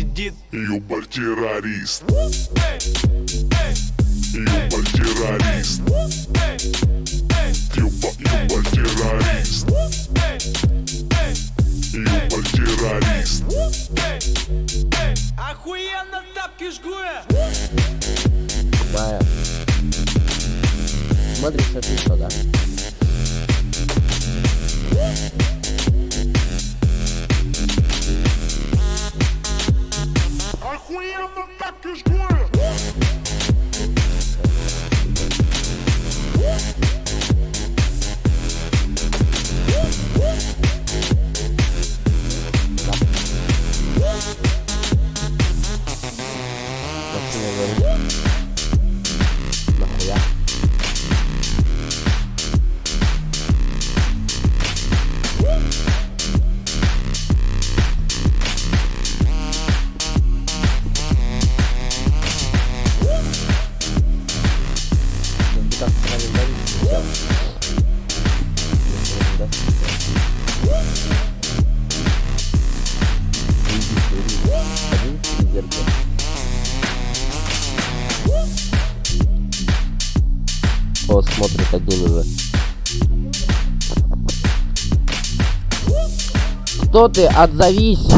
сидит. Юбар-террорист Юбар-террорист Юба- Юбар-террорист Юбар-террорист Охуенно тапки жгу я Майя. Смотри, смотри, что, да? Охуенно тапки жгу я Кто ты? Отзовись!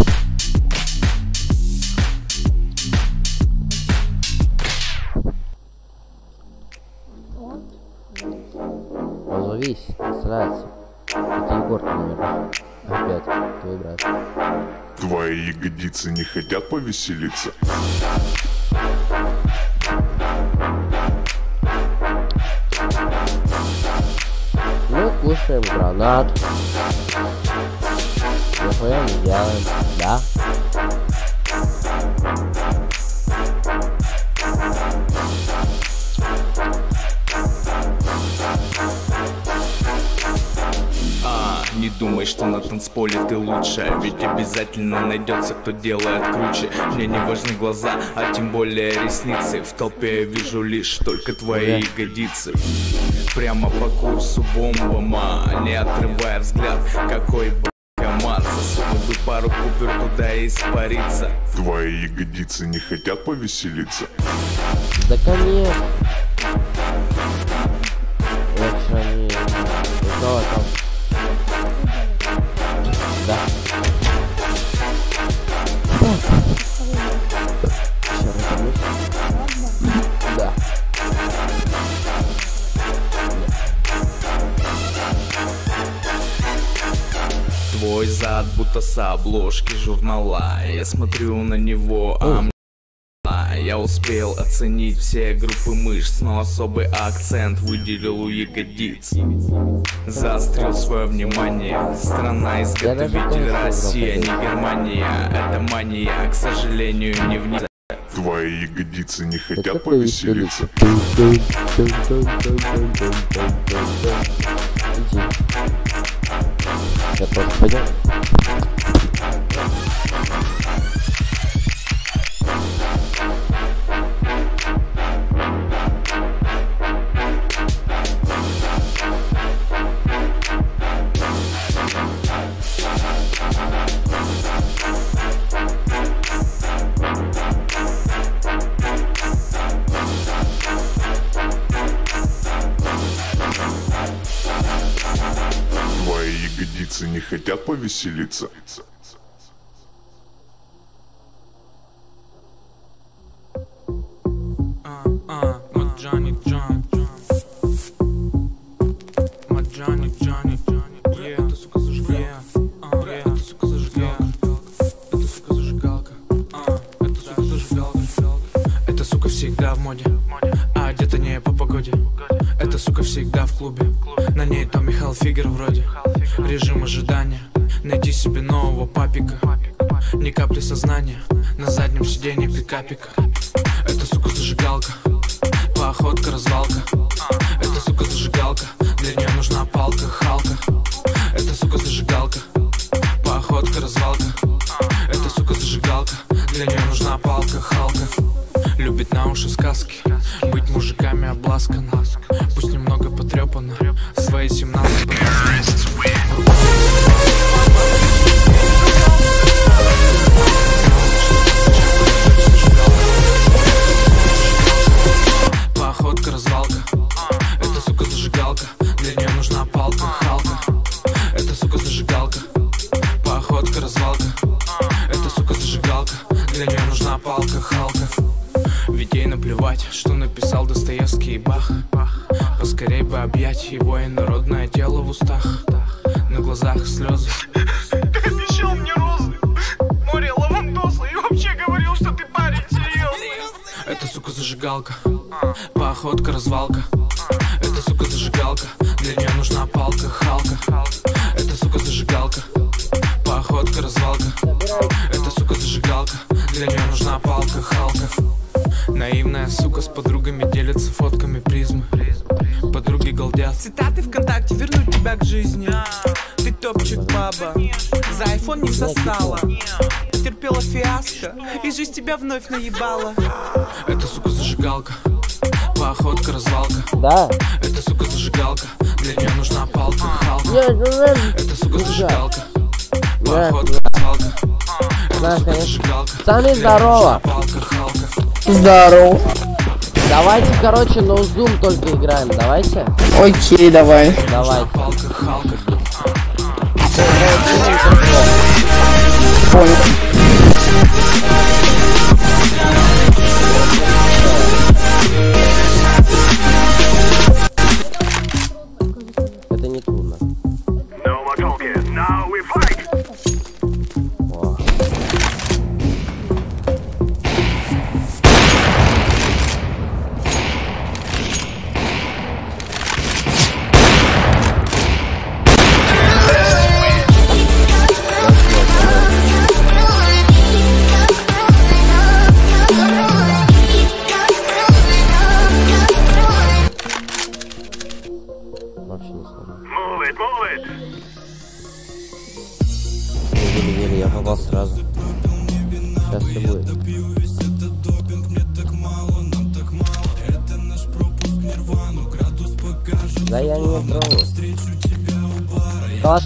Отзовись, сраться. Это Егорка, наверное. Опять, твой брат. Твои ягодицы не хотят повеселиться? Мы кушаем гранат. Не делаем, да? А, не думай, что на танцполе ты лучшая Ведь обязательно найдется, кто делает круче. Мне не важны глаза, а тем более ресницы. В толпе я вижу лишь только твои ягодицы. Прямо по курсу бомбома Не отрывая взгляд, какой бы купюр туда и испариться Твои ягодицы не хотят повеселиться? Да конечно. Вчера не узнала там. Будто с обложки журнала. Я смотрю на него, а мне Я успел оценить все группы мышц Но особый акцент выделил у ягодиц. Заострил свое внимание. Страна-изготовитель Россия, не Германия. Это мания, к сожалению, не вне Твои ягодицы не хотят повеселиться? Я тоже пойдем. Маджани Джани Yeah, это сука зажигалка. Yeah, это сука зажигалка. Это сука зажигалка. А, Это сука зажигалка. Это сука всегда в моде. А одета не по погоде. Это сука всегда в клубе. На ней то Михаил Фигер вроде Режим ожидания Найди себе нового папика. Ни капли сознания На заднем сиденье пикапика. Это сука зажигалка. Походка, развалка. Это, сука, зажигалка. Для нее нужна палка, халка. Это, сука, зажигалка. Походка, развалка. Это, сука, зажигалка. Для нее нужна палка, халка. Любит на уши сказки его инородное тело в устах На глазах слезы. Ты обещал мне розы, море лавандоса И вообще говорил, что ты парень серьезный. Это, сука, зажигалка. Походка, развалка сосала Терпела фиаско И жизнь тебя вновь наебала Это, сука, зажигалка Походка, развалка Да. Это, сука, зажигалка Для нее нужна палка Халка Это, сука, зажигалка Походка, развалка Это, сука, конечно. зажигалка Пацаны, здорово. Здорово. Давайте, короче, no zoom только играем. Давайте. Окей, давай. Давай. Палка,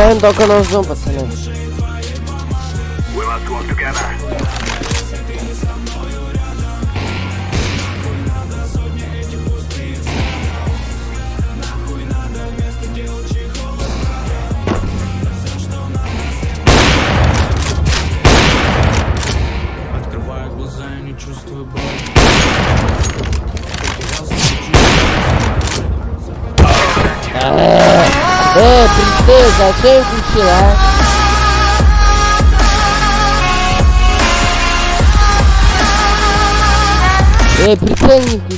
играем только зум, пацаны.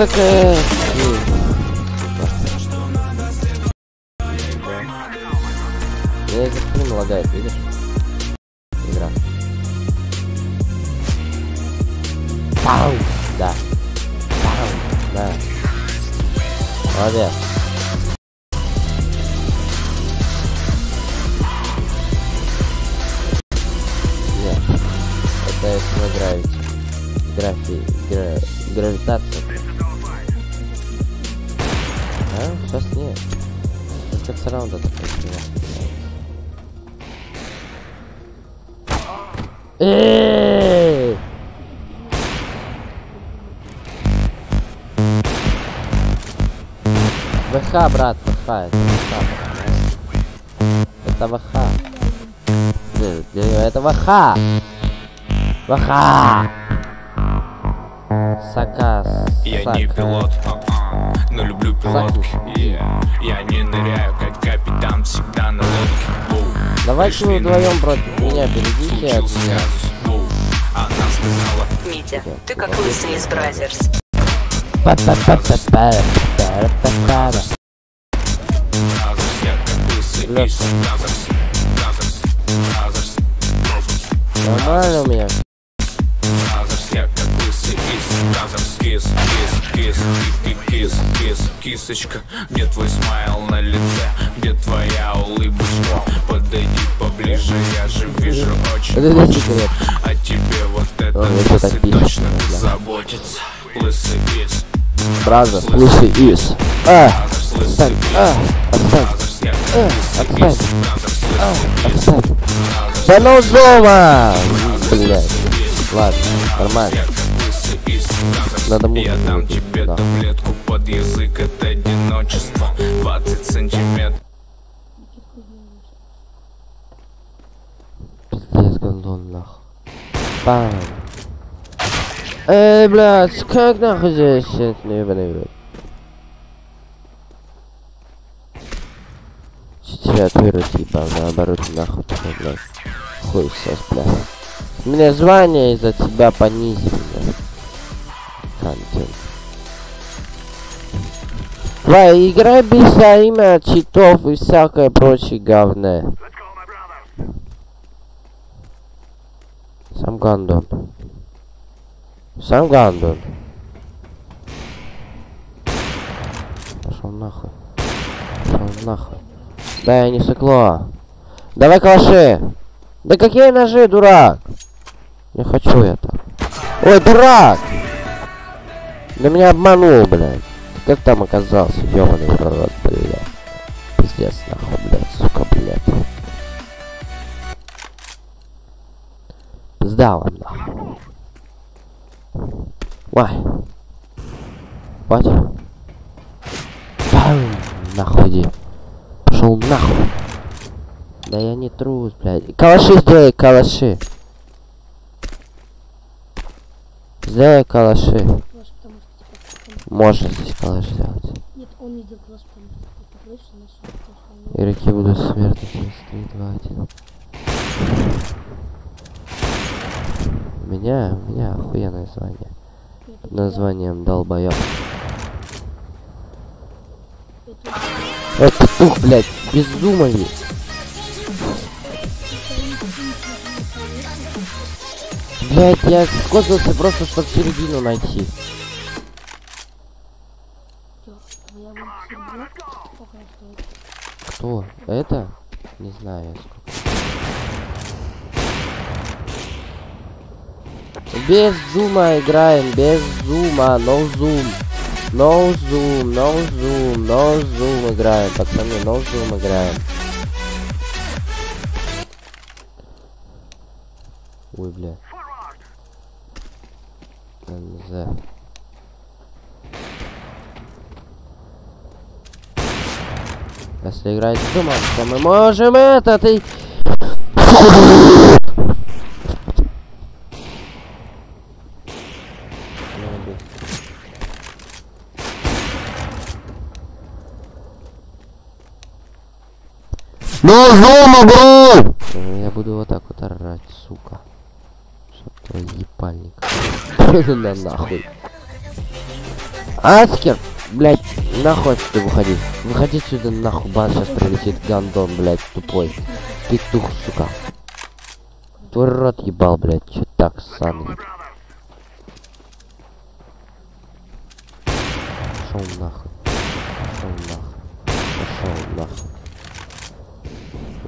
ФК. Я этот стрим лагает, видишь? Игра. Пау! Да. Пау! Да. Молодец. Нет. Это если гравити. Графи... Гра... Гравитация. А? Сейчас нет. В конце раунда херня. Эй! ВХ, брат, ВХ, это ВХ. Это ВХ. Это ВХ. ВХ. Сакас. Я не пилот, а-а, но люблю пилотку. Я не ныряю, как капитан, всегда на лодке. Давайте вы вдвоем против меня берегите от меня. Она сказала, Митя, ты как лысый из Brazzers. Нормально у меня. Лысый из Brazzers Кис, кис, кис, ки- ки- кис, кис, кисочка Где твой смайл на лице, где твоя улыбочка? Подойди поближе, я же вижу очень хочется. А тебе вот это Ой, это лысый точно заботится. Лысый из Brazzers, лысый из. А, Brazzers, лысый отстань, а, отстань, а, отстань, а, отстань. Да ну дома! Блядь. Ладно, нормально. Надо музыку Я дам тебе да. таблетку под язык, это одиночество 20 сантиметров Пиздец, гондон, нахуй. Пам. Эй, блядь, как нахуй здесь? Это не рот. Тебя отвергнуть, типа, наоборот, нахуй, такой, блядь. Хуй сос, блядь. Мне звание из-за тебя понизили, блядь. Контент. Давай, играй без имя, читов и всякое прочее говно. Сам Гандон. Сам Гандон. Пошел нахуй. Пошел нахуй. Да я не сыкло. Давай калаши. Да какие ножи, дурак? Не хочу так. Ой, дурак! Да меня обманул, блядь. Как там оказался, ёбаный в рот, блядь. Пиздец, нахуй, блядь, сука, блядь. Пизда вам, нахуй. Вай. Хватит. Бам! Нахуй. Пошел нахуй. Да я не трус, блядь. Калаши сделай, калаши. Сделай калаши. Просто потому что типа, он- Можно здесь калаш сделать. Нет, он не делал просто потому что. Игроки будут смертны через 3, 2, 1. У меня, у меня охуенное звание. Под названием долбоёб. Эй, петух, блядь, безумали. Блядь, я скотился просто, чтобы середину найти. Чё, твоя вон серебро? Сколько она стоит? Кто? Это? Не знаю сколько. Без зума играем, без зума, no zoom. No zoom, no zoom, no zoom играем, пацаны, no zoom играем. Ой, бля. НЗ. Если играть с зумом, то мы можем это, ты... Ну, зума, бро! Я буду вот так вот орать, сука. Чтоб твой ебальник. На нахуй. Аскер, блядь, нахуй отсюда выходи. Выходи отсюда нахуй, бан сейчас прилетит гандон, блядь, тупой. Петух, сука. Твой рот ебал, блядь, чё так, ссаный. Пошел нахуй. Пошел нахуй. Пошел нахуй.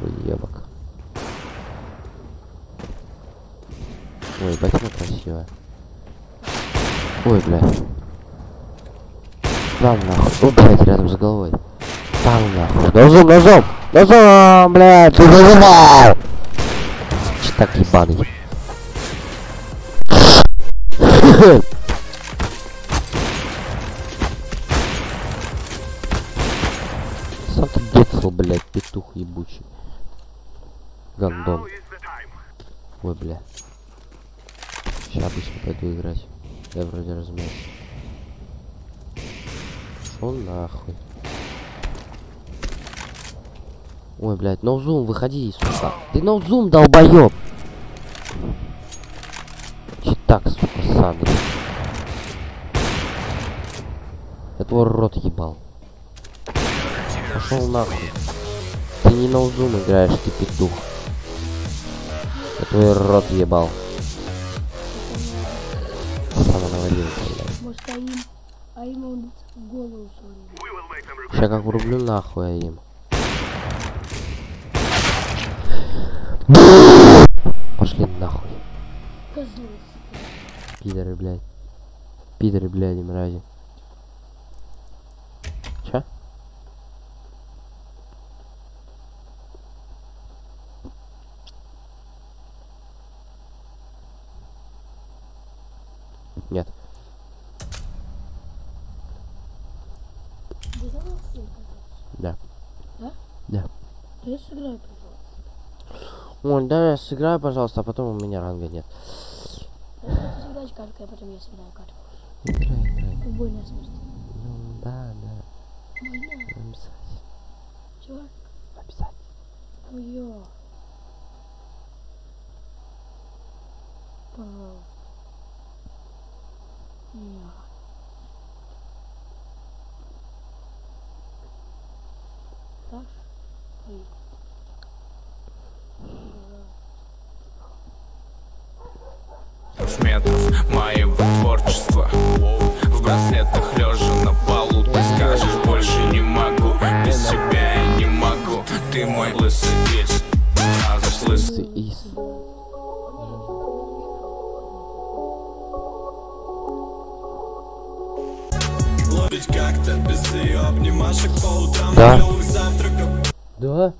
Уебок. Ой, ботина красивая. Ой, блядь. Там нахуй. О, блядь, рядом с головой. Там нахуй. Ножом, ножом! Ножом, блядь, ты зажимал! Че так ебаный? Сам ты децл, блядь, петух ебучий. Гандон. Ой, бля. Сейчас обычно пойду играть. Я вроде размер. Шо нахуй? Ой, блядь, ноузум, выходи, сука. Ты ноузум, долбоёб! Че так, сука, Сандра? Я твой рот ебал. Пошел нахуй. Ты не ноузум играешь, ты петух. Я твой рот ебал. Сама навалил, блядь. А им, а он в голову свалил. Сейчас как врублю нахуй им. Пошли нахуй. Козлы. Пидоры, блядь. Пидоры, блядь, мрази. Чё? Нет. Ты забыл ссылку? Да. Да? Да. Да я сыграю, Ой, да, я сыграю, пожалуйста, а потом у меня ранга нет. Сыграть карту, а потом я сыграю карту. Играй, играй. Убойная смерть. Ну, да, да. Больная. Обязательно. Чего? Обязательно. Ой-ё. Пожалуйста. Я. Так? Ой. Метров моего творчества В браслетах лежа на полу Ты скажешь больше не могу Без тебя я не могу Ты мой лысый весь Разус лысый из. Ловить как-то без ее обнимашек по утрам Да. Да?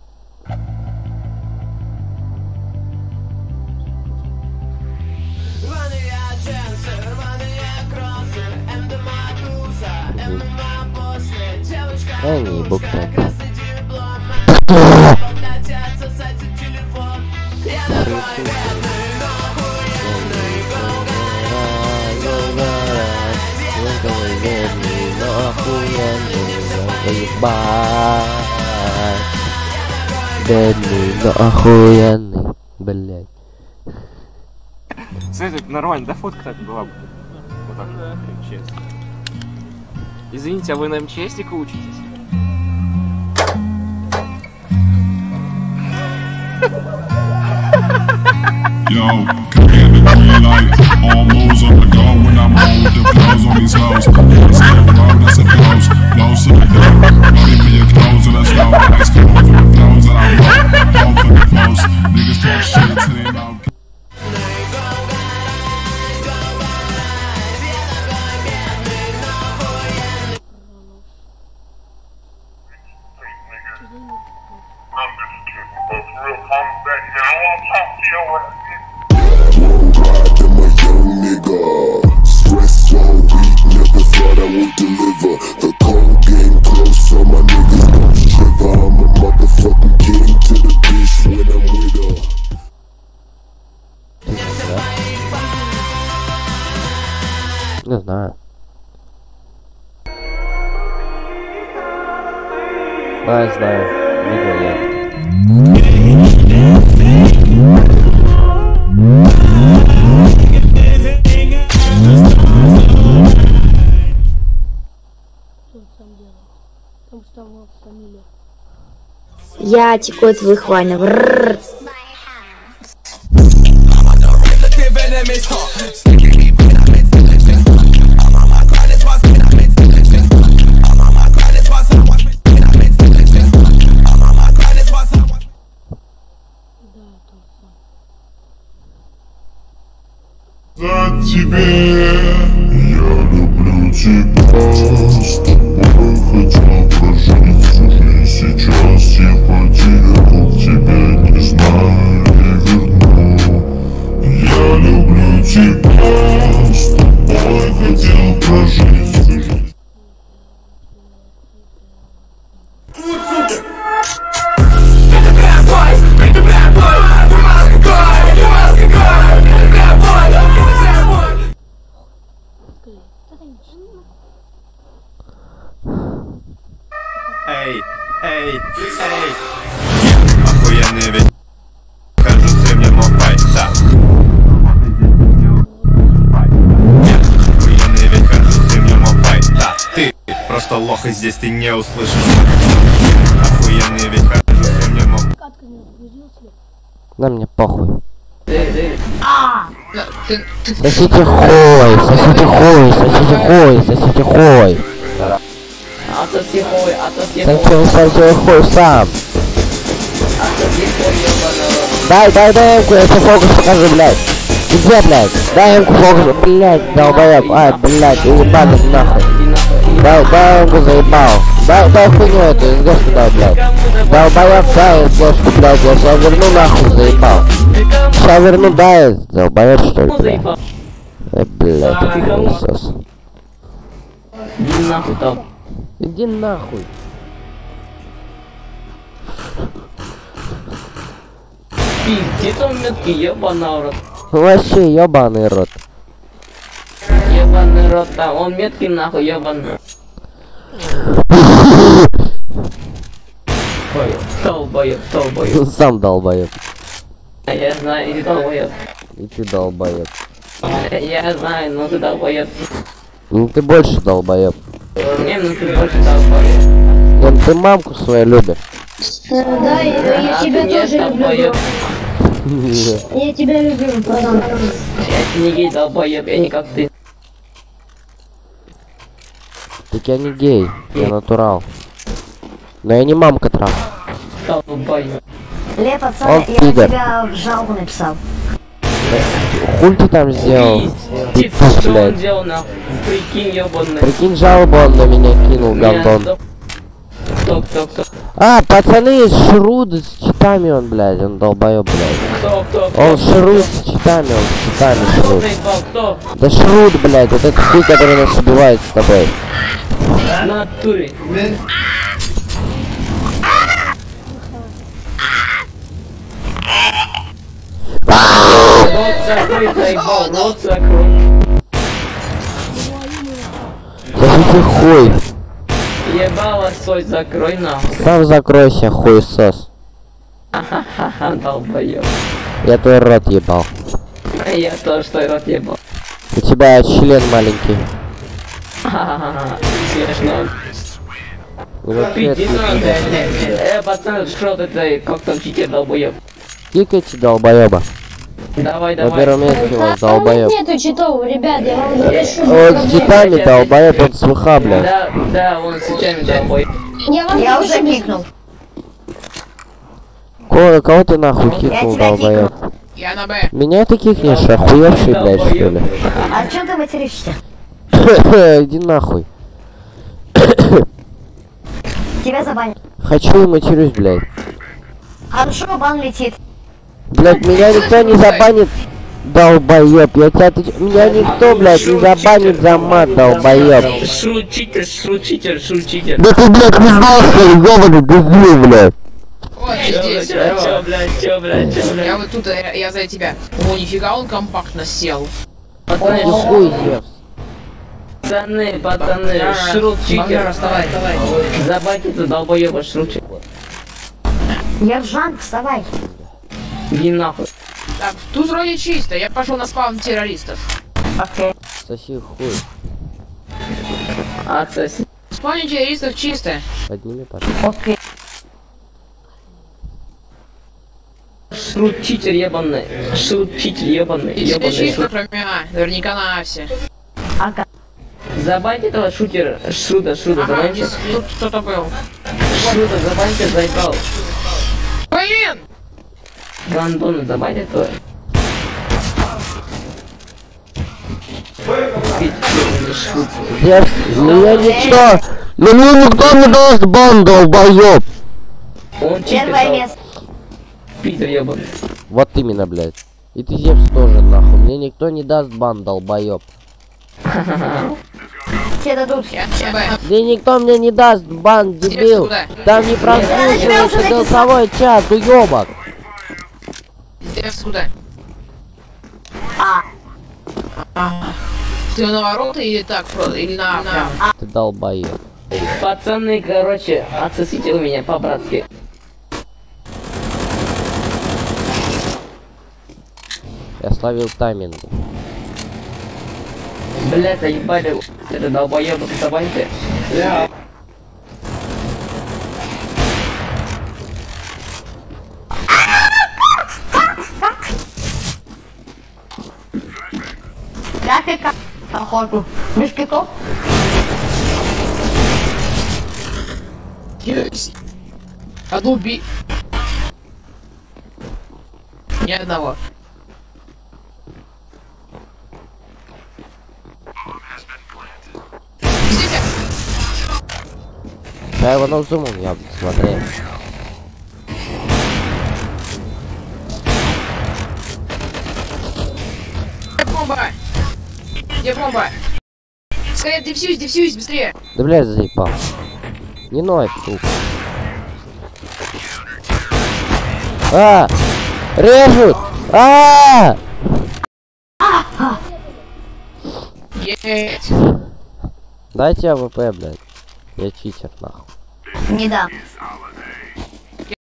За телефон Я такой бедный, но охуенный. Блять. Смотри, нормально, да фотка так была бы. Вот так, честно. Извините, а вы на МЧСника учитесь? I get the green light? All moves on the go when I'm on with the blows on these hoes. Let's get road, that's a close. Close to the door. Ready for your clothes, and let's go. Ice cold for the flows that I want. Home for the close. Niggas talk shit to they mouth. Не знаю. Да, я знаю. Видел я. Что он сам делал? Там не услышишь Охуенный ведь хожу с ремнем. На мне похуй. А! Сосите хуй, сосите хуй, сосите хуй, сосите хуй. Отсоси хуй, отсоси. Зачем сосите хуй сам? Дай, дай, дай эмку, я тебе фокус покажу, блядь. Где, блядь? Дай эмку фокус, блядь, долбоеб. Ай, блядь, уебаный нахуй. Дай, дай эмку заебал. Дай, дай хуйню эту, издержку дай, блядь. Долбоеб, дай издержку, блядь, я верну нахуй, заебал. Сейчас верну, дай, долбоеб, что ли, блядь. Э, блядь, хуесос. Иди нахуй там. Иди нахуй. Пиздец он меткий, ебаный рот. Вообще ебаный рот. Ебаный рот там, он меткий нахуй, ебаный. Ой, долбоеб, долбоеб. Сам долбоеб. Я знаю, иди долбоеб. И ты долбоеб. Я знаю, но ты долбоеб. Ну ты больше долбоеб. Не, ну ты больше долбоеб. Вон ты мамку свою любишь. Да, я, я А тебя ты тоже люблю. Я тебя люблю, братан. Я не гей долбоеб, я не как ты. Так я не гей, я натурал. Но я не мамка трав. Ле, Он пацан, я пидор. тебя жалобу написал. Хуй ты там сделал? Он блядь. Прикинь, жалобу он на меня кинул, гандон. Стоп. Стоп, стоп. А, пацаны, шрут с читами он, блядь, он долбоеб, блядь. Стоп, стоп, Он стоп. шрут с читами, он с читами шрут. кто? Да шрут, блядь, вот этот хуй, который нас убивает с тобой. В натуре. Рот закрой, заебал, рот закрой. Сосите хуй. Ебало свой закрой нахуй. Сам закройся, хуесос. Ха-ха-ха, долбоёб. Я твой рот ебал. Я тоже твой рот ебал. У тебя член маленький. Ха-ха-ха, смешно. Ну, Иди не блядь. Э, пацан, что ты, как там читер, долбоёб? Кикайте долбоеба. Давай, На давай. первом месте у вас А у нас долбоеб. нету читов, ребят, я вам запишу. Вот с читами долбоеб, он с ВХ, блядь. Да, да, он с читами долбоёб. Я вам я уже кикнул. Кого, кого ты нахуй кикнул, долбоеб? я на Б. Меня ты кикнешь, охуевший, блядь, что ли? А чем ты материшься? Иди нахуй. Тебя забанят. Хочу и матерюсь, блядь. Хорошо, бан летит. Блядь, меня никто не забанит. Долбоеб, я тебя отвечаю. Меня никто, блядь, не забанит за мат, долбоеб. Шрут-читер, шрут-читер, шрут-читер. Да ты, блядь, не знал, что ли, ёбаный дебил, блядь. Вот Чё, здесь. чё, чё, блядь, чё, блядь, Я вот тут, я, я за тебя. О, нифига он компактно сел. Пацаны, Ну хуй Зевс. пацаны, пацаны, Бангара, шрут-читер. вставай, вставай. Забайте это долбоеба шрут-читер. Ержан, вставай. Иди нахуй. Так, тут вроде чисто. Я пошел на спаун террористов. Соси хуй. Отсоси. В спауне террористов чисто. Подними, пожалуйста. Окей. Шрут-читер ебаный. Шрут-читер ебаный. Все Ебаный чисто, шрут. кроме А. Наверняка на Асе. Ага. Забаньте этого шутера. Шрута, шрута, Ага, забаньте. тут кто-то был. Шрута, забаньте, заебал. Блин! Гандона, забаньте этого. Зевс, меня никто, мне никто не даст бан, долбоёб. Он Первое место. Питер ебаный. Вот именно, блядь. И ты, Зевс, тоже, нахуй. Мне никто не даст бан, долбоёб. Все дадут. Да никто мне не даст бан, дебил. Там не прослушивается голосовой чат, уёбок. Зевс куда? А. Ты на ворота или так просто? Или на... прям? Ты долбоёб. Пацаны, короче, отсосите у меня по-братски. Я словил тайминг. Блять, заебали. Это долбоебы, давайте. Да. Как? Охоту. Без китов? Есть. Одну убей. Ни одного. Я его на зумом я смотрел. Бомба? Скорее, дефьюз, дефьюз, быстрее. Да блядь, заебал. Не ной, сука. А! Режут! А! Есть. Дайте AWP, блядь. Я читер, нахуй. Не дам.